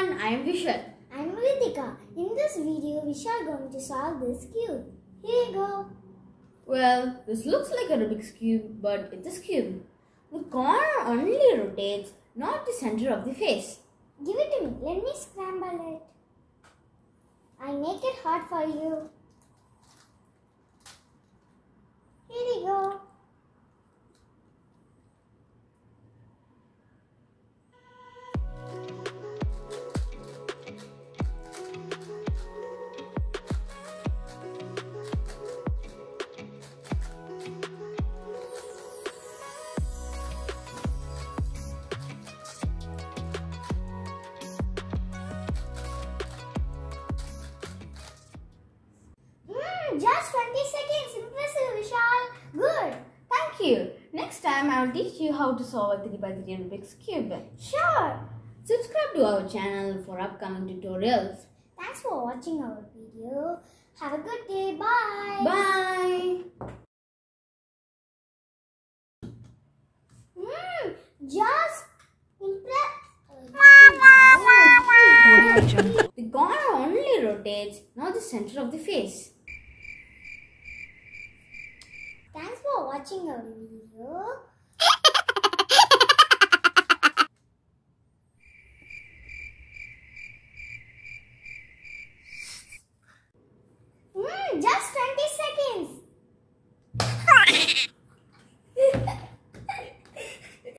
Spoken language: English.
everyone, I am Vishal. I am Ritika. In this video, Vishal is going to solve this cube. Here you go. Well, this looks like a Rubik's Cube, but it's a skewb. The corner only rotates, not the center of the face. Give it to me. Let me scramble it. I make it hard for you. Just 20 seconds. Impressive, Vishal. Good. Thank you. Next time I will teach you how to solve a 3 by 3 Rubik's Cube. Sure. Subscribe to our channel for upcoming tutorials. Thanks for watching our video. Have a good day. Bye. Bye! Hmm, just impress. The corner only rotates, not the center of the face. Watching our video.